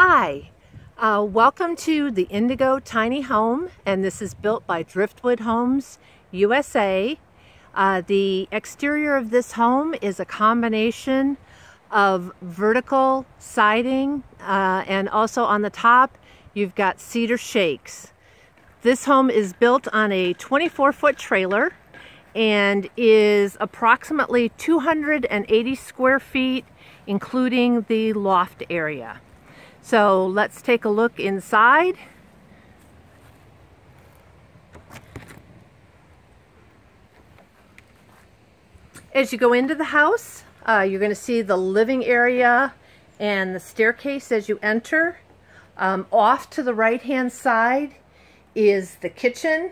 Hi, uh, welcome to the Indigo Tiny Home, and this is built by Driftwood Homes USA. Uh, the exterior of this home is a combination of vertical siding uh, and also on the top you've got cedar shakes. This home is built on a 24 foot trailer and is approximately 280 square feet including the loft area. So let's take a look inside. As you go into the house, uh, you're going to see the living area and the staircase as you enter. Um, off to the right hand side is the kitchen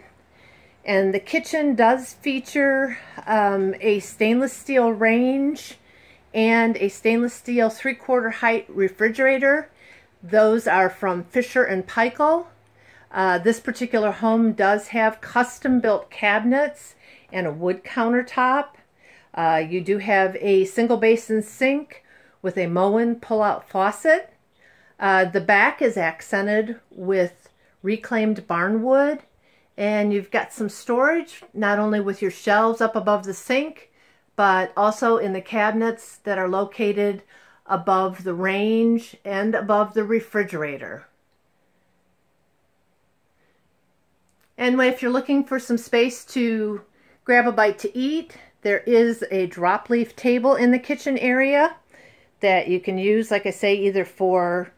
and the kitchen does feature um, a stainless steel range and a stainless steel three-quarter height refrigerator those are from Fisher and Paykel. Uh, this particular home does have custom built cabinets and a wood countertop. Uh, you do have a single basin sink with a Moen pull-out faucet. Uh, the back is accented with reclaimed barnwood and you've got some storage not only with your shelves up above the sink but also in the cabinets that are located above the range and above the refrigerator. And if you're looking for some space to grab a bite to eat, there is a drop leaf table in the kitchen area that you can use, like I say, either for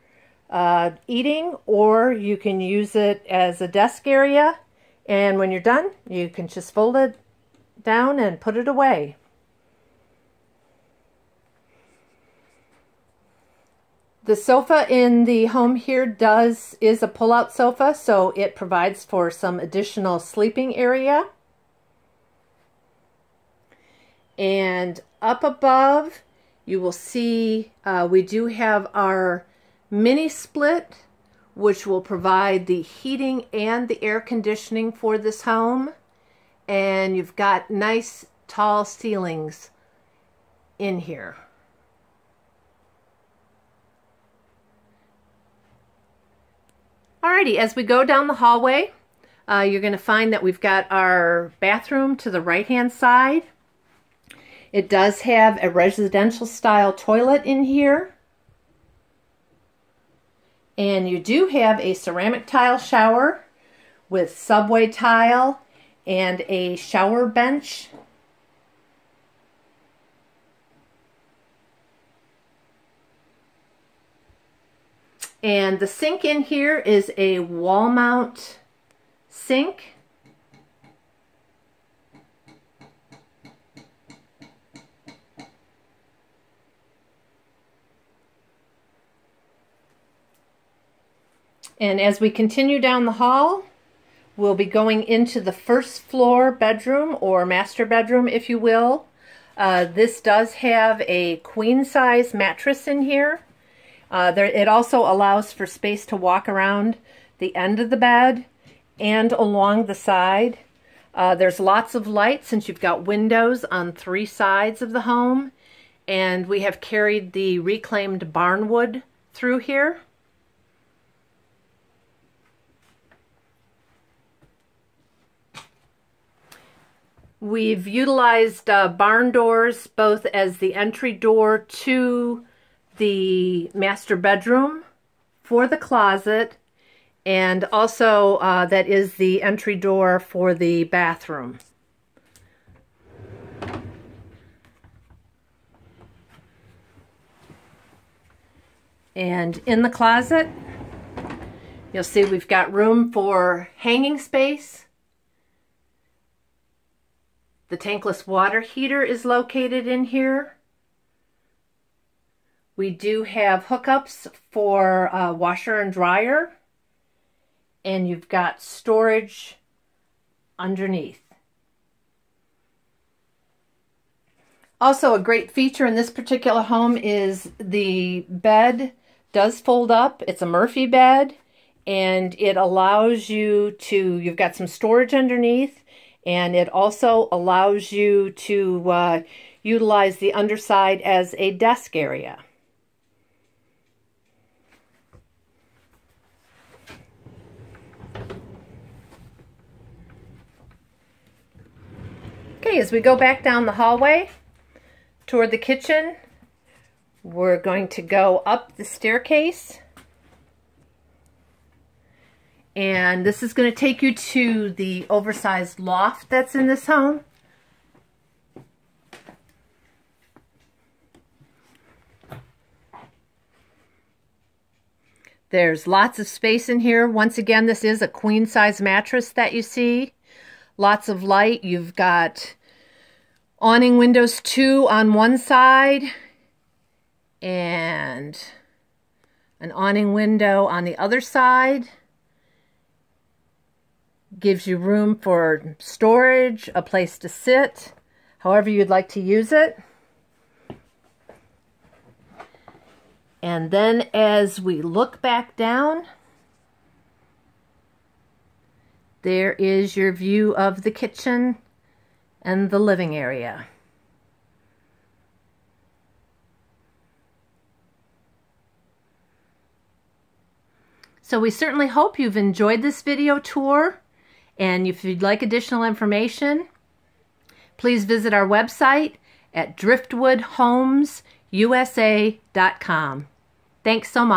uh, eating or you can use it as a desk area. And when you're done, you can just fold it down and put it away. The sofa in the home here does is a pull-out sofa, so it provides for some additional sleeping area. And up above, you will see uh, we do have our mini split, which will provide the heating and the air conditioning for this home. And you've got nice tall ceilings in here. Alrighty, as we go down the hallway, uh, you're going to find that we've got our bathroom to the right-hand side. It does have a residential style toilet in here. And you do have a ceramic tile shower with subway tile and a shower bench And the sink in here is a wall mount sink. And as we continue down the hall, we'll be going into the first floor bedroom or master bedroom, if you will. Uh, this does have a queen size mattress in here. Uh, there, it also allows for space to walk around the end of the bed and along the side. Uh, there's lots of light since you've got windows on three sides of the home. And we have carried the reclaimed barnwood through here. We've utilized uh, barn doors both as the entry door to the master bedroom for the closet and also uh, that is the entry door for the bathroom. And in the closet, you'll see we've got room for hanging space. The tankless water heater is located in here. We do have hookups for uh, washer and dryer. And you've got storage underneath. Also, a great feature in this particular home is the bed does fold up. It's a Murphy bed, and it allows you to, you've got some storage underneath, and it also allows you to uh, utilize the underside as a desk area. Okay, as we go back down the hallway toward the kitchen, we're going to go up the staircase. And this is going to take you to the oversized loft that's in this home. There's lots of space in here. Once again, this is a queen size mattress that you see. Lots of light. You've got awning windows two on one side and an awning window on the other side. Gives you room for storage, a place to sit, however you'd like to use it. And then as we look back down, there is your view of the kitchen and the living area. So we certainly hope you've enjoyed this video tour. And if you'd like additional information, please visit our website at driftwoodhomesusa.com. Thanks so much.